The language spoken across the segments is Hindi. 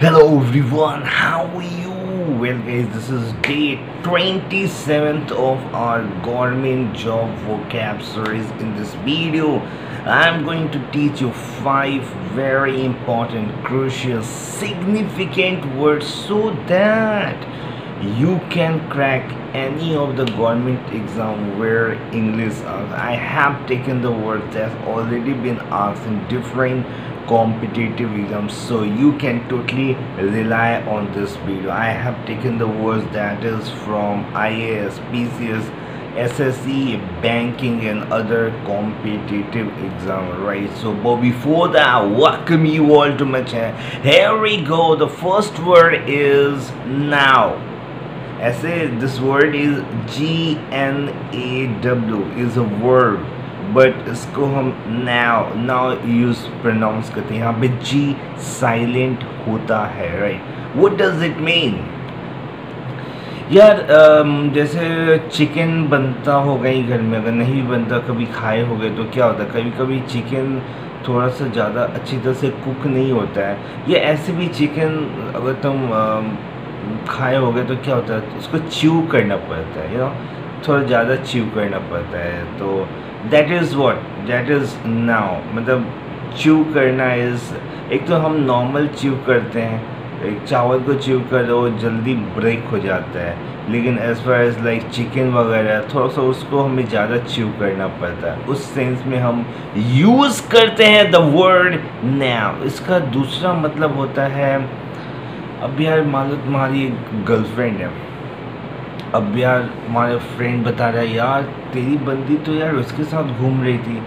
Hello everyone, how are you? Well guys, this is day 27th of our government job vocab series. In this video, I'm going to teach you five very important, crucial, significant words so that you can crack any of the government exam where English are. I have taken the words that have already been asked in different competitive exams so you can totally rely on this video. I have taken the words that is from ias pcs sse banking and other competitive exam right? So but before that welcome you all to my channel. Here we go. The first word is now. ऐसे this word is G N A W is a verb but इसको हम नाउ नाउ यूज़ प्रनाउंस करते हैं। यहाँ पे जी साइलेंट होता है right what does it mean यार जैसे चिकन बनता होगा ही घर में, अगर नहीं बनता, कभी खाए हो गए तो क्या होता है? कभी कभी चिकन थोड़ा सा ज़्यादा अच्छी तरह से कुक नहीं होता है। या ऐसे भी चिकन अगर तुम खाए हो गए तो क्या होता है? उसको च्यू करना पड़ता है यू नो थोड़ा ज़्यादा च्यू करना पड़ता है तो that is what that is gnaw मतलब च्यू करना इज़ एक तो हम नॉर्मल च्यू करते हैं, एक चावल को च्यू कर जल्दी ब्रेक हो जाता है। लेकिन as far as like chicken वगैरह थोड़ा सा उसको हमें ज़्यादा च्यू करना पड़ता है। उस सेंस में हम यूज़ करते हैं द वर्ड नाउ इसका दूसरा मतलब होता है, अब यार मान लो तुम्हारी गर्लफ्रेंड है। अब यार हमारे फ्रेंड बता रहा है यार तेरी बंदी तो यार उसके साथ घूम रही थी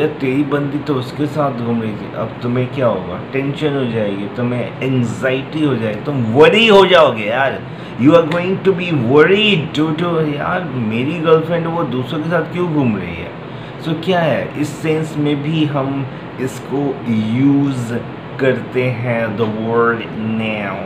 या तेरी बंदी तो उसके साथ घूम रही थी। अब तुम्हें क्या होगा? टेंशन हो जाएगी तुम्हें एंजाइटी हो जाएगी तुम वरी हो जाओगे यार। You are going to be worry too too यार मेरी गर्लफ्रेंड वो दूसरों के साथ क्यों घूम रही है? सो so, क्या है? इस सेंस में भी हम इसको यूज़ करते हैं the word gnaw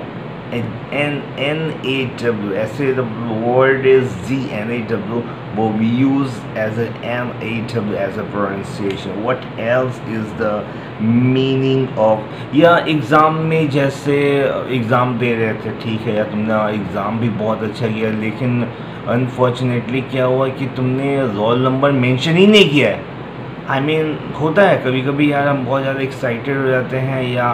N N A W. I say the word is Z N A W, but we use as a N A W as a pronunciation. What else is the meaning of या एग्ज़ाम में जैसे एग्ज़ाम दे रहे थे ठीक है या तुमने एग्ज़ाम भी बहुत अच्छा किया लेकिन अनफॉर्चुनेटली क्या हुआ कि तुमने रोल नंबर मेंशन ही नहीं किया है आई I मीन mean, होता है कभी कभी यार हम बहुत ज़्यादा एक्साइटेड हो जाते हैं या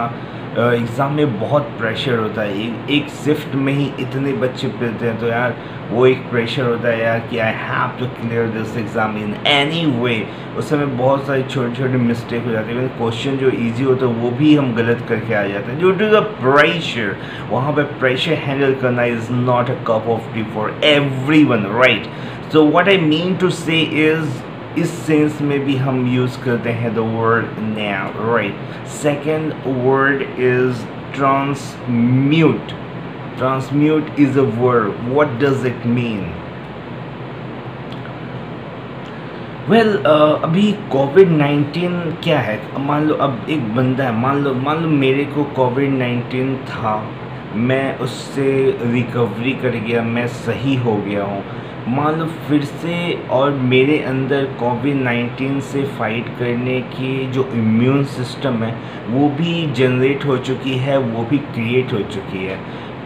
एग्ज़ाम में बहुत प्रेशर होता है। एक शिफ्ट में ही इतने बच्चे पढ़ते हैं तो यार वो एक प्रेशर होता है यार कि I have to clear this exam in any way उस समय बहुत सारे छोटे छोटे मिस्टेक हो जाते हैं। क्वेश्चन जो इजी होता है, वो भी हम गलत करके आ जाते हैं। ड्यू टू द प्रेशर वहाँ पे प्रेशर हैंडल करना is not a cup of tea for everyone right so what I mean to say is इस सेंस में भी हम यूज़ करते हैं the word gnaw right second word is transmute transmute is a word what does it mean well अभी कोविड नाइन्टीन क्या है? मान लो अब एक बंदा है, मान लो मान लो मेरे को कोविड नाइन्टीन था, मैं उससे रिकवरी कर गया, मैं सही हो गया हूँ। मान लो फिर से और मेरे अंदर कोविड नाइन्टीन से फाइट करने की जो इम्यून सिस्टम है, वो भी जनरेट हो चुकी है, वो भी क्रिएट हो चुकी है।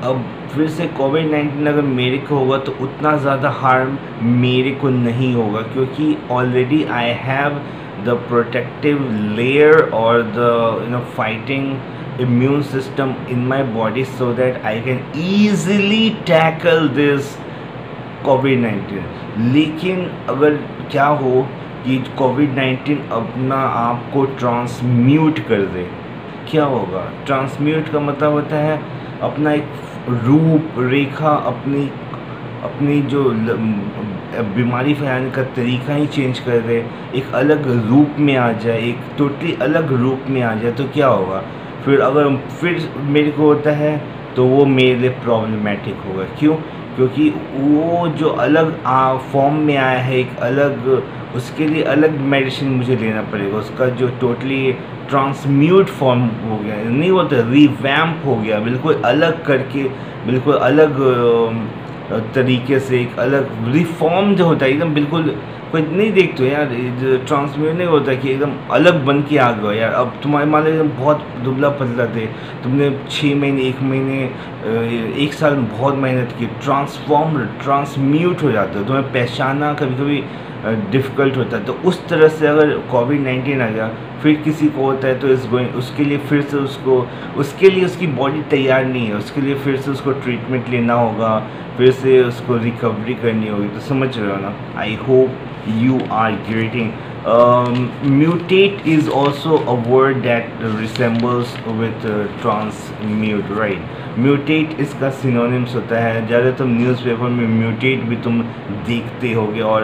अब फिर से कोविड नाइन्टीन अगर मेरे को होगा तो उतना ज़्यादा हार्म मेरे को नहीं होगा, क्योंकि already I have the protective layer और the you know fighting immune system in my body so that I can easily tackle this covid nineteen लेकिन अगर क्या हो कि कोविड नाइन्टीन अपना आपको ट्रांसम्यूट कर दे, क्या होगा? ट्रांसम्यूट का मतलब होता है अपना एक रूप, रेखा, अपनी अपनी जो बीमारी फैलाने का तरीका ही चेंज कर दे। एक अलग रूप में आ जाए, एक टोटली अलग रूप में आ जाए तो क्या होगा? फिर अगर, फिर मेरे को होता है तो वो मेरे लिए प्रॉब्लमेटिक होगा। क्यों? क्योंकि वो जो अलग फॉर्म में आया है, एक अलग, उसके लिए अलग मेडिसिन मुझे लेना पड़ेगा। उसका जो टोटली ट्रांसम्यूट फॉर्म हो गया, नहीं होता रिवैम्प हो गया, बिल्कुल अलग करके, बिल्कुल अलग तरीके से एक अलग रिफॉर्म जो होता है, एकदम बिल्कुल कोई नहीं देखते यार ट्रांसमिट नहीं होता कि एकदम अलग बन के आ गए यार। अब तुम्हारे मान लो बहुत दुबला पतला थे। तुमने छः महीने, एक महीने एक साल बहुत मेहनत की। ट्रांसफॉर्म ट्रांसम्यूट हो जाते हो। तुम्हें पहचाना कभी कभी डिफ़िकल्ट होता है। तो उस तरह से अगर कोविड नाइन्टीन आ गया फिर किसी को होता है तो इस गोइंग उसके लिए फिर से उसको उसके लिए उसकी बॉडी तैयार नहीं है। उसके लिए फिर से उसको ट्रीटमेंट लेना होगा फिर से उसको रिकवरी करनी होगी। तो समझ रहे हो ना? I hope you are getting mutate is also word that resembles with uh, transmute right? Mutate इसका सिनोनिम्स होता है। ज़्यादा तुम न्यूज़पेपर में म्यूटेट भी तुम देखते होगे और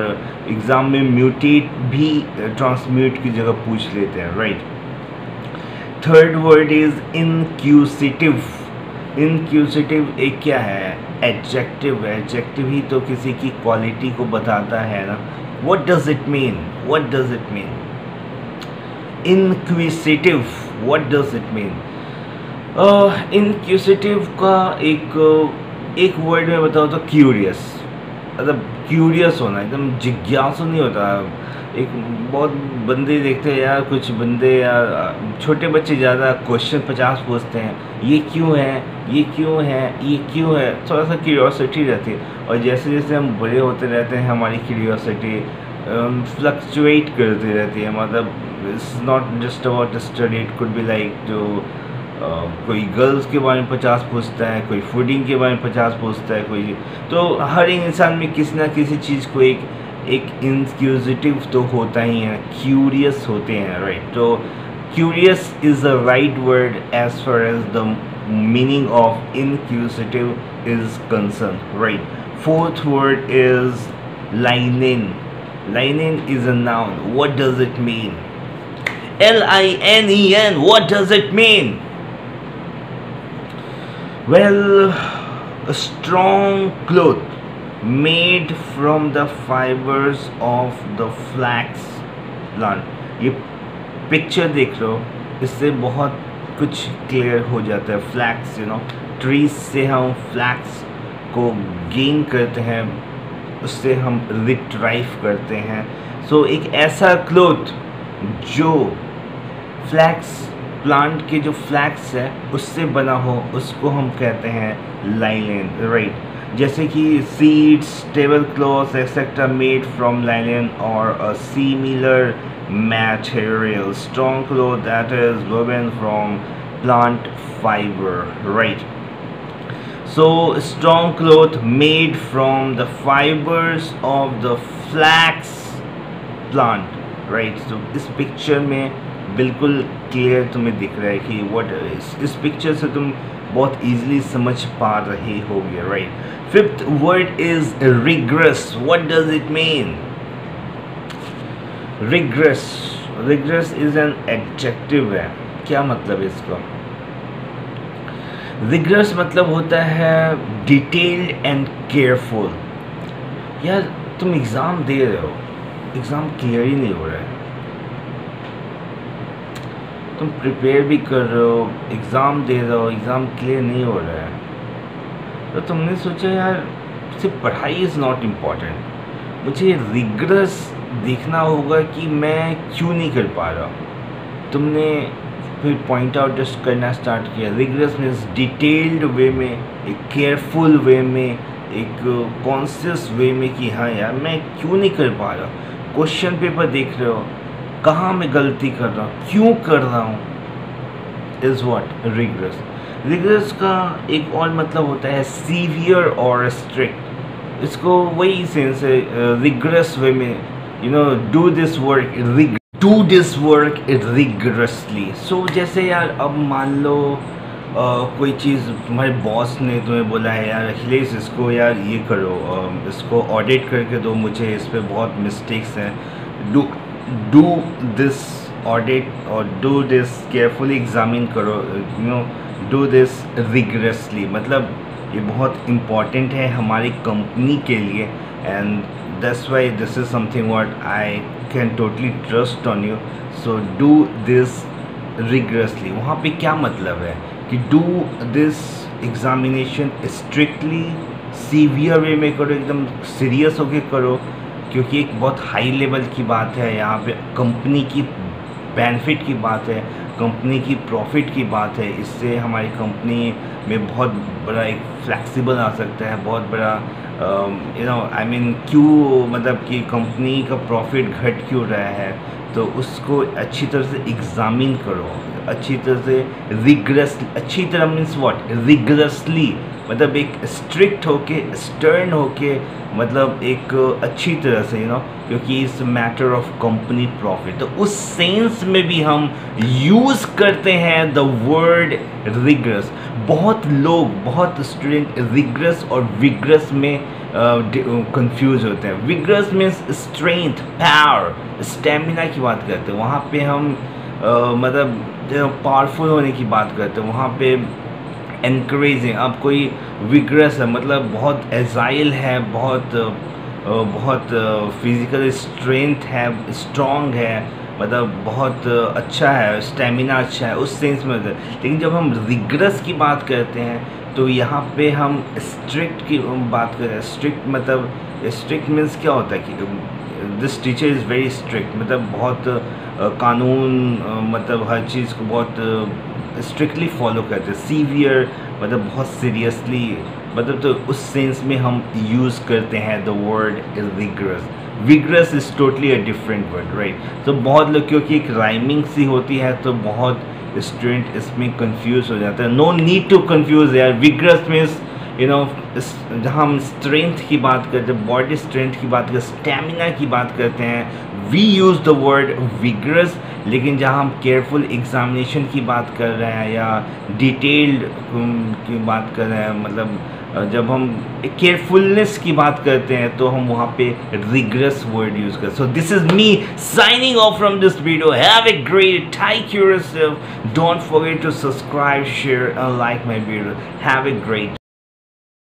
एग्ज़ाम में म्यूटेट भी ट्रांसम्यूट की जगह पूछ लेते हैं right third word is inquisitive inquisitive एक क्या है? एडजेक्टिव एडजेक्टिव ही तो किसी की क्वालिटी को बताता है ना। What does it mean? What does it mean? Inquisitive. What does it mean? इनक्यूसिटिव का एक एक वर्ड में बताओ तो क्यूरियस मतलब क्यूरियस होना, एकदम जिज्ञासु नहीं होता। एक बहुत बंदे देखते हैं यार, कुछ बंदे यार छोटे बच्चे ज़्यादा क्वेश्चन पचास पूछते हैं, ये क्यों है? ये क्यों है? ये क्यों है? थोड़ा सा क्यूरियोसिटी रहती है। और जैसे जैसे हम बड़े होते रहते हैं, हमारी क्यूरियोसिटी फ्लक्चुएट करती रहती है। मतलब it's not just about study it could be like जो कोई गर्ल्स के बारे में पचास पूछता है, कोई फूडिंग के बारे में पचास पूछता है, कोई तो हर इंसान में किसी ना किसी चीज़ को एक एक इंक्यूजिटिव तो होता ही है क्यूरियस होते हैं राइट तो curious is the right word as far as the meaning of inquisitive is concern right fourth word is linen linen is a noun what does it mean L I N E N. What does it mean? Well a strong cloth made from the fibers of the flax plant. ये पिक्चर देख लो इससे बहुत कुछ क्लियर हो जाता है फ्लैक्स यू नो ट्रीज से हम फ्लैक्स को गेन करते हैं उससे हम रिट्राइव करते हैं. सो so, एक ऐसा क्लोथ जो फ्लैक्स प्लांट के जो फ्लैक्स है, उससे बना हो, उसको हम कहते हैं लाइलिन राइट जैसे कि seeds table cloth etcetera made from linen और similar material strong cloth that is one from plant fibre right so strong cloth made from the fibres of the flax plant right so इस पिक्चर में बिल्कुल क्लियर तुम्हें दिख रहा है कि व्हाट इस, इस पिक्चर से तुम बहुत इजीली समझ पा रहे होगे right fifth word is rigorous what does it mean rigorous rigorous is an adjective है. क्या मतलब है इसका? रिग्रेस मतलब होता है डिटेल्ड एंड केयरफुल यार तुम एग्ज़ाम दे रहे हो. एग्ज़ाम क्लियर ही नहीं हो रहा है. तुम प्रिपेयर भी कर रहे हो एग्ज़ाम दे रहे हो एग्ज़ाम क्लियर नहीं हो रहा है। तो तुमने सोचा, यार, सिर्फ़ पढ़ाई इज़ नॉट इंपॉर्टेंट मुझे रिग्रेस देखना होगा कि मैं क्यों नहीं कर पा रहा। तुमने फिर पॉइंट आउट जस्ट करना स्टार्ट किया। रिग्रेस मीन्स डिटेल्ड वे में, एक केयरफुल वे में, एक कॉन्शियस वे में कि हाँ यार, मैं क्यों नहीं कर पा रहा। क्वेश्चन पेपर देख रहे हो कहाँ मैं गलती कर रहा हूँ? क्यों कर रहा हूँ? इज़ वॉट रिग्रेस रिग्रेस का एक और मतलब होता है सीवियर और स्ट्रिक्ट इसको वही सेंस है रिग्रेस वे में you know do this work do this work rigorously so जैसे यार अब मान लो uh, कोई चीज़ तुम्हारे बॉस ने तुम्हें बोला है यार अखिलेश इसको यार ये करो uh, इसको ऑडिट करके दो मुझे इस पर बहुत मिस्टेक्स हैं। डू डू दिस ऑडिट और डू दिस केयरफुली एग्जामिन करो you know do this rigorously मतलब ये बहुत इंपॉर्टेंट है हमारी कंपनी के लिए and that's why this is something what I can totally trust on you so do this rigorously वहाँ पे क्या मतलब है? कि do this examination strictly severe way में करो, एकदम सीरियस होके करो क्योंकि एक बहुत हाई लेवल की बात है, यहाँ पे कंपनी की बेनिफिट की बात है कंपनी की प्रॉफिट की बात है। इससे हमारी कंपनी में बहुत बड़ा एक फ्लेक्सिबल आ सकता है, बहुत बड़ा यू नो आई मीन क्यों मतलब कि कंपनी का प्रॉफिट घट क्यों रहा है? तो उसको अच्छी तरह से एग्ज़ामिन करो। अच्छी तरह से रिग्रेस अच्छी तरह मीन्स व्हाट रिग्रेसली मतलब एक स्ट्रिक्ट होके स्टर्न होके मतलब एक अच्छी तरह से यू नो क्योंकि इस मैटर ऑफ़ कंपनी प्रॉफिट तो उस सेंस में भी हम यूज़ करते हैं द वर्ड रिग्रेस बहुत लोग बहुत स्टूडेंट रिग्रेस और विग्रेस में कंफ्यूज uh, होते हैं. Vigorous means strength power stamina की बात करते हैं. वहाँ पे हम uh, मतलब पावरफुल होने की बात करते हैं. वहाँ पे इनक्रेजिंग अब कोई विग्रस है मतलब बहुत एजाइल है, बहुत बहुत फ़िज़िकल स्ट्रेंथ है स्ट्रॉन्ग है मतलब बहुत अच्छा है स्टेमिना अच्छा है, उस सेंस में लेकिन जब हम रिग्रस की बात करते हैं तो यहाँ पे हम स्ट्रिक्ट की बात करें स्ट्रिक्ट मतलब स्ट्रिक्ट मीन्स क्या होता है कि this teacher is very strict मतलब बहुत कानून मतलब हर चीज़ को बहुत स्ट्रिक्टली फॉलो करते हैं सीवियर मतलब बहुत सीरियसली मतलब तो उस सेंस में हम यूज़ करते हैं the word is vigorous vigorous is totally a different word right तो बहुत लोग, क्योंकि एक राइमिंग सी होती है तो बहुत स्टूडेंट इसमें कंफ्यूज हो जाता है। नो नीड टू कंफ्यूज यार विग्रस मीन्स यू नो जहाँ हम स्ट्रेंथ की बात करते हैं बॉडी स्ट्रेंथ की बात करते हैं स्टेमिना की बात करते हैं we use the word vigorous लेकिन जहाँ हम केयरफुल एग्ज़ामिनेशन की बात कर रहे हैं या डिटेल्ड की बात कर रहे हैं मतलब जब हम केयरफुलनेस की बात करते हैं तो हम वहाँ पे रिग्रेस वर्ड यूज़ करते so this is me signing off from this video have a great take yourself don't forget to subscribe share and like my video have a great